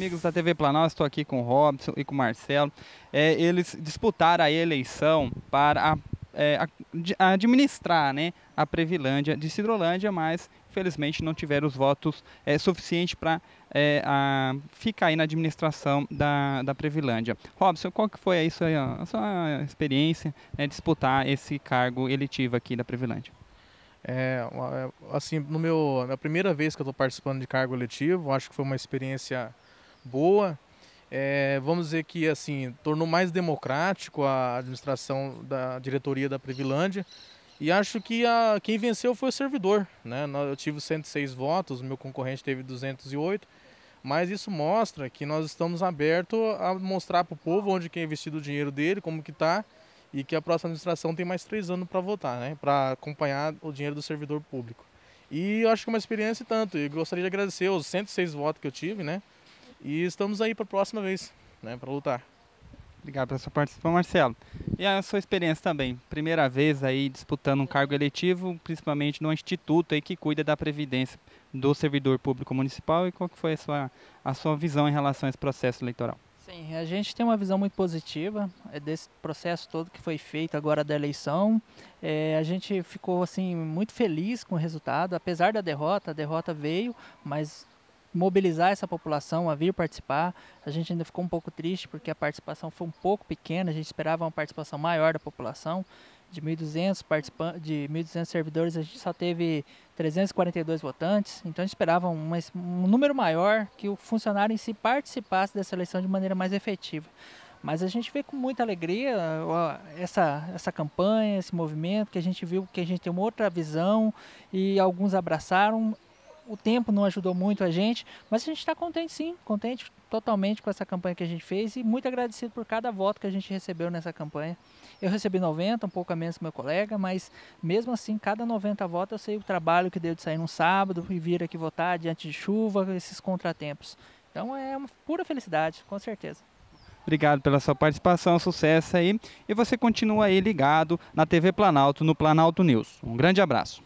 amigos da TV Planalto, estou aqui com o Robson e com o Marcelo. É, eles disputaram a eleição para a, é, administrar né, a Previlândia de Cidrolândia, mas infelizmente não tiveram os votos é, suficientes para é, ficar aí na administração da, da Previlândia. Robson, qual que foi aí a sua experiência né, disputar esse cargo eletivo aqui da Previlândia? É, assim, no meu, na primeira vez que eu estou participando de cargo eletivo, acho que foi uma experiência boa. É, vamos dizer que assim tornou mais democrático a administração da diretoria da Previlândia e acho que a, quem venceu foi o servidor. Né? Eu tive 106 votos, meu concorrente teve 208, mas isso mostra que nós estamos abertos a mostrar para o povo onde é investido o dinheiro dele, como que está e que a próxima administração tem mais três anos para votar, né? para acompanhar o dinheiro do servidor público. E eu acho que é uma experiência tanto. E gostaria de agradecer os 106 votos que eu tive, né? E estamos aí para a próxima vez, né, para lutar. Obrigado pela sua participação, Marcelo. E a sua experiência também, primeira vez aí disputando um cargo eletivo, principalmente no instituto aí que cuida da previdência do servidor público municipal e qual que foi a sua, a sua visão em relação a esse processo eleitoral? Sim, a gente tem uma visão muito positiva é, desse processo todo que foi feito agora da eleição. É, a gente ficou assim muito feliz com o resultado, apesar da derrota. A derrota veio, mas mobilizar essa população a vir participar. A gente ainda ficou um pouco triste porque a participação foi um pouco pequena, a gente esperava uma participação maior da população. De 1.200 participantes, de 1.200 servidores, a gente só teve 342 votantes, então a gente esperava um, número maior que o funcionário em si participasse dessa eleição de maneira mais efetiva. Mas a gente vê com muita alegria essa, essa campanha, esse movimento, que a gente viu que a gente tem uma outra visão e alguns abraçaram o tempo não ajudou muito a gente, mas a gente está contente sim, contente totalmente com essa campanha que a gente fez e muito agradecido por cada voto que a gente recebeu nessa campanha. Eu recebi 90, um pouco a menos que meu colega, mas mesmo assim, cada 90 votos eu sei o trabalho que deu de sair num sábado e vir aqui votar diante de chuva, esses contratempos. Então é uma pura felicidade, com certeza. Obrigado pela sua participação, sucesso aí. E você continua aí ligado na TV Planalto, no Planalto News. Um grande abraço.